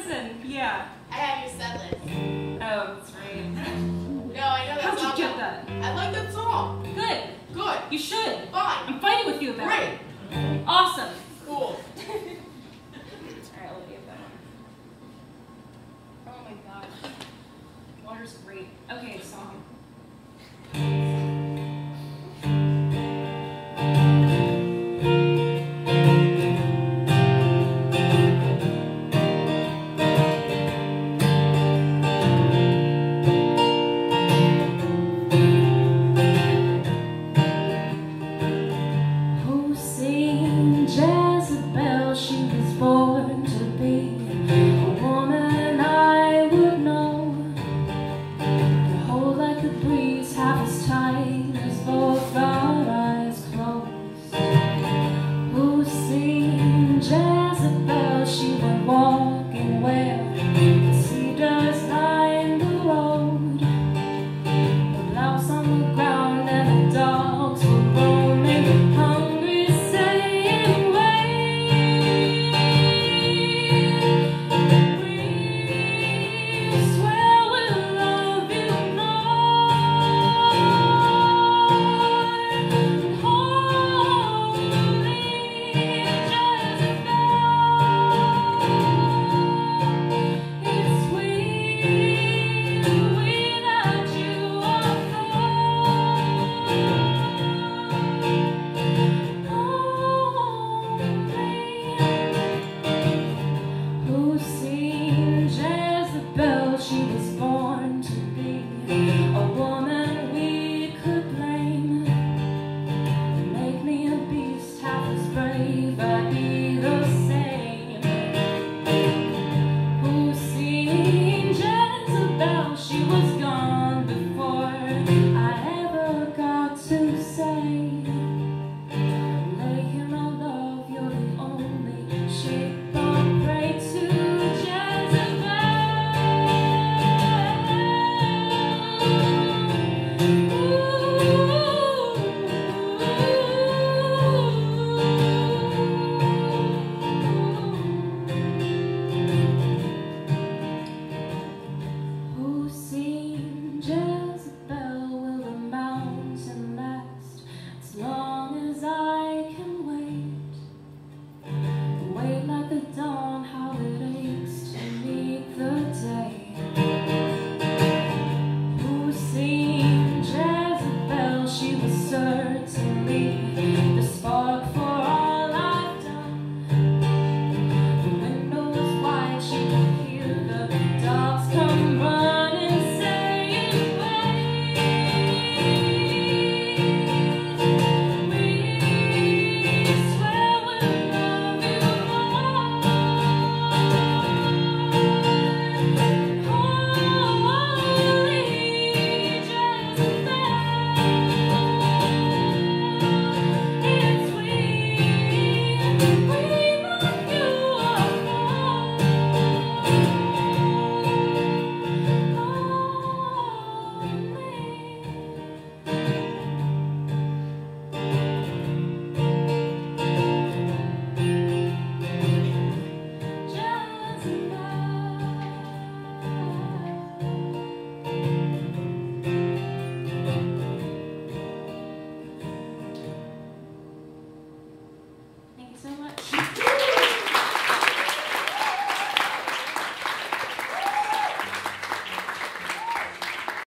listen. Yeah. I have your set list. Oh, that's right. No, I know that How'd you get that? I like that song. Good. Good. You should. Fine. I'm fighting with you about Great. it. Awesome. Cool. All right, I'll give you that one. Oh my god. Water's great. Okay, song.